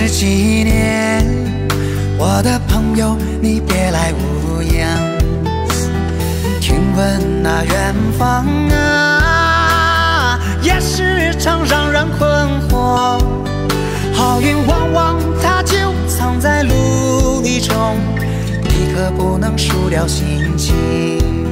十几年，我的朋友，你别来无恙？听闻那远方啊，也时常让人困惑。好运往往它就藏在路力中，你可不能输掉心情。